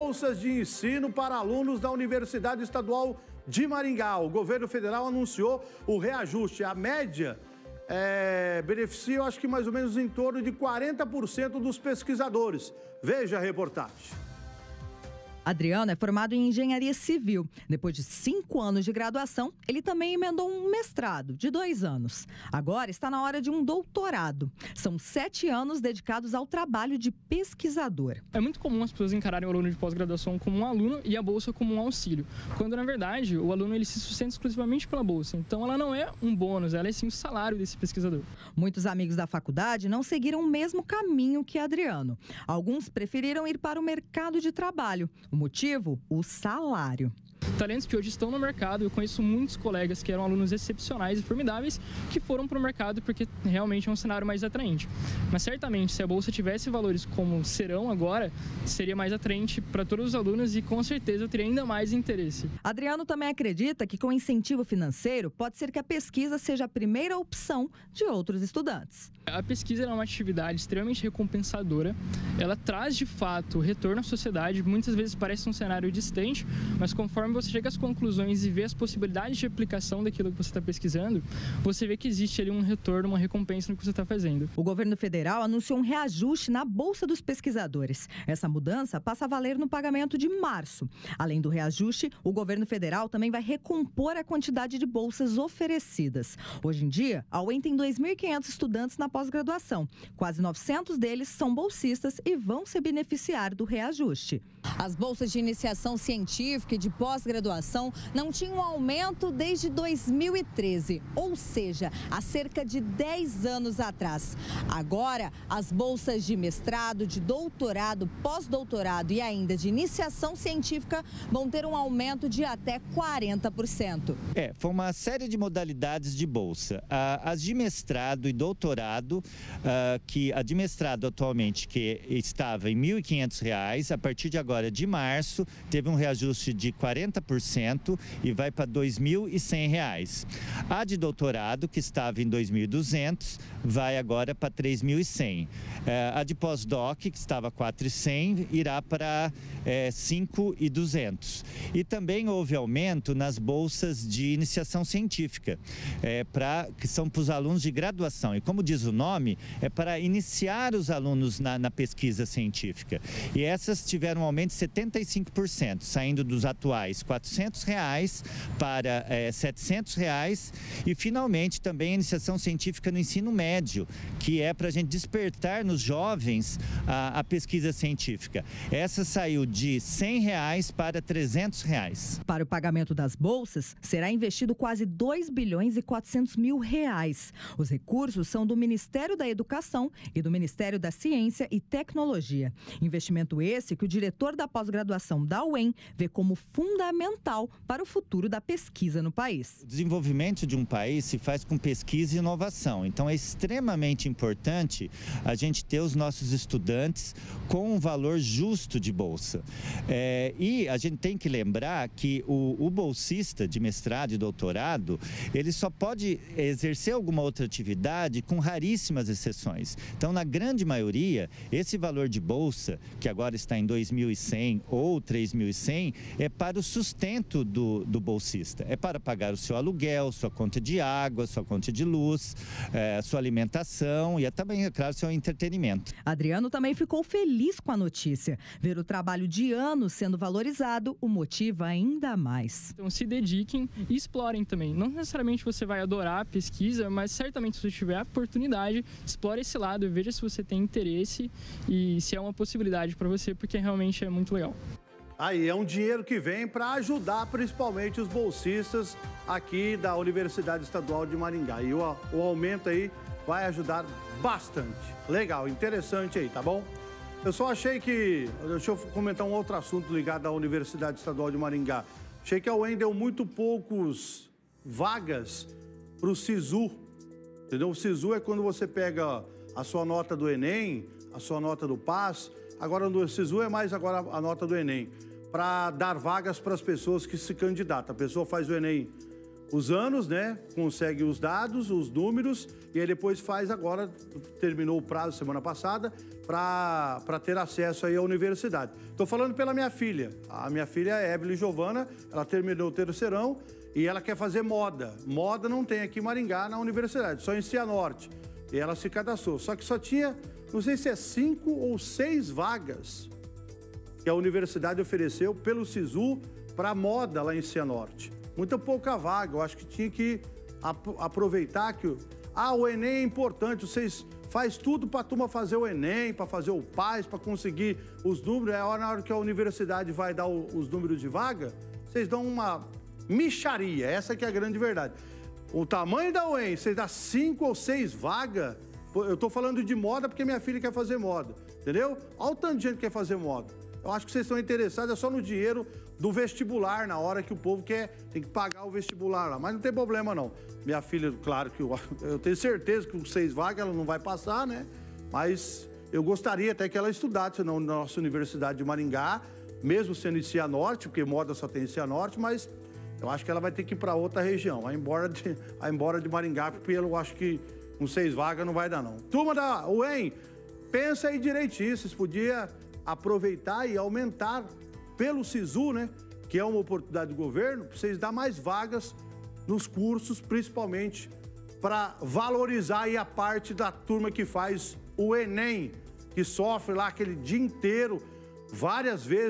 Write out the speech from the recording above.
bolsas de ensino para alunos da Universidade Estadual de Maringá. O governo federal anunciou o reajuste. A média é, beneficia, eu acho que mais ou menos em torno de 40% dos pesquisadores. Veja a reportagem. Adriano é formado em engenharia civil. Depois de cinco anos de graduação, ele também emendou um mestrado de dois anos. Agora está na hora de um doutorado. São sete anos dedicados ao trabalho de pesquisador. É muito comum as pessoas encararem o aluno de pós-graduação como um aluno e a bolsa como um auxílio, quando na verdade o aluno ele se sustenta exclusivamente pela bolsa. Então ela não é um bônus, ela é sim o salário desse pesquisador. Muitos amigos da faculdade não seguiram o mesmo caminho que Adriano. Alguns preferiram ir para o mercado de trabalho. O motivo? O salário talentos que hoje estão no mercado. Eu conheço muitos colegas que eram alunos excepcionais e formidáveis que foram para o mercado porque realmente é um cenário mais atraente. Mas certamente, se a bolsa tivesse valores como serão agora, seria mais atraente para todos os alunos e com certeza eu teria ainda mais interesse. Adriano também acredita que com incentivo financeiro pode ser que a pesquisa seja a primeira opção de outros estudantes. A pesquisa é uma atividade extremamente recompensadora. Ela traz de fato retorno à sociedade. Muitas vezes parece um cenário distante, mas conforme você chega às conclusões e vê as possibilidades de aplicação daquilo que você está pesquisando, você vê que existe ali um retorno, uma recompensa no que você está fazendo. O governo federal anunciou um reajuste na Bolsa dos Pesquisadores. Essa mudança passa a valer no pagamento de março. Além do reajuste, o governo federal também vai recompor a quantidade de bolsas oferecidas. Hoje em dia, a UEM tem 2.500 estudantes na pós-graduação. Quase 900 deles são bolsistas e vão se beneficiar do reajuste. As bolsas de iniciação científica e de pós-graduação não tinham aumento desde 2013, ou seja, há cerca de 10 anos atrás. Agora, as bolsas de mestrado, de doutorado, pós-doutorado e ainda de iniciação científica vão ter um aumento de até 40%. É, foi uma série de modalidades de bolsa. As de mestrado e doutorado uh, que a de mestrado atualmente, que estava em R$ 1.500, a partir de agora, de março, teve um reajuste de 40% e vai para R$ 2.100. A de doutorado, que estava em R$ 2.200, vai agora para R$ 3.100. Uh, a de pós-doc, que estava R$ 4.100, irá para é, R$ 5.200. E também houve aumento nas bolsas de iniciação científica, é, pra, que são para os alunos de graduação. E como diz o nome é para iniciar os alunos na, na pesquisa científica. E essas tiveram um aumento de 75%, saindo dos atuais 400 reais para é, 700 reais. E, finalmente, também a iniciação científica no ensino médio, que é para a gente despertar nos jovens a, a, pesquisa científica. Essa saiu de 100 reais para 300 reais. Para o pagamento das bolsas, será investido quase 2 bilhões e 400 mil reais. Os recursos são do Ministério da Educação e do Ministério da Ciência e Tecnologia. Investimento esse que o diretor da pós-graduação da UEM vê como fundamental para o futuro da pesquisa no país. O desenvolvimento de um país se faz com pesquisa e inovação. Então é extremamente importante a gente ter os nossos estudantes com um valor justo de bolsa. É, e a gente tem que lembrar que o, o bolsista de mestrado e doutorado, ele só pode exercer alguma outra atividade com raríssimas exceções. Então, na grande maioria, esse valor de bolsa, que agora está em 2.100 ou 3.100, é para o sustento do, do bolsista. É para pagar o seu aluguel, sua conta de água, sua conta de luz, é, sua alimentação e é também, é claro, seu entretenimento. Adriano também ficou feliz com a notícia. Ver o trabalho de anos sendo valorizado o motiva ainda mais. Então, se dediquem e explorem também. Não necessariamente você vai adorar a pesquisa, mas certamente se você tiver a oportunidade, explore esse lado, veja se você tem interesse e se é uma possibilidade para você, porque realmente é muito legal. Aí é um dinheiro que vem para ajudar principalmente os bolsistas aqui da Universidade Estadual de Maringá. E o, o aumento aí vai ajudar bastante. Legal, interessante aí, tá bom? Eu só achei que. Deixa eu comentar um outro assunto ligado à Universidade Estadual de Maringá. Achei que a UEM deu muito poucos vagas para o SISU, Entendeu? O SISU é quando você pega a sua nota do Enem, a sua nota do PAS. Agora, no SISU é mais agora a nota do Enem. Para dar vagas para as pessoas que se candidatam. A pessoa faz o Enem os anos, né? Consegue os dados, os números, e aí depois faz agora, terminou o prazo semana passada, para ter acesso aí à universidade. Estou falando pela minha filha. A minha filha é Evelyn Giovana, ela terminou o terceirão e ela quer fazer moda. Moda não tem aqui em Maringá na universidade, só em Cianorte. E ela se cadastrou. Só que só tinha, não sei se é cinco ou seis vagas que a universidade ofereceu pelo SISU para moda lá em Cianorte. Muita pouca vaga. Eu acho que tinha que aproveitar que. Ah, o Enem é importante, vocês faz tudo para a turma fazer o Enem, para fazer o PAIS, para conseguir os números. É hora, na hora que a universidade vai dar o, os números de vaga, vocês dão uma micharia. Essa que é a grande verdade. O tamanho da UEM, vocês dá cinco ou seis vagas. Eu estou falando de moda porque minha filha quer fazer moda, entendeu? Olha o tanto de gente que quer fazer moda. Eu acho que vocês estão interessados é só no dinheiro do vestibular, na hora que o povo quer, tem que pagar o vestibular lá. Mas não tem problema, não. Minha filha, claro que eu, eu tenho certeza que com seis vagas ela não vai passar, né? Mas eu gostaria até que ela estudasse na nossa Universidade de Maringá, mesmo sendo em Cianorte, porque moda só tem em Cianorte, mas eu acho que ela vai ter que ir para outra região. Vai embora, de, vai embora de Maringá, porque eu acho que com seis vagas não vai dar, não. Turma da UEM, pensa aí direitinho, vocês podiam aproveitar e aumentar pelo SISU, né? Que é uma oportunidade do governo, para vocês dar mais vagas nos cursos, principalmente para valorizar aí a parte da turma que faz o Enem, que sofre lá aquele dia inteiro, várias vezes.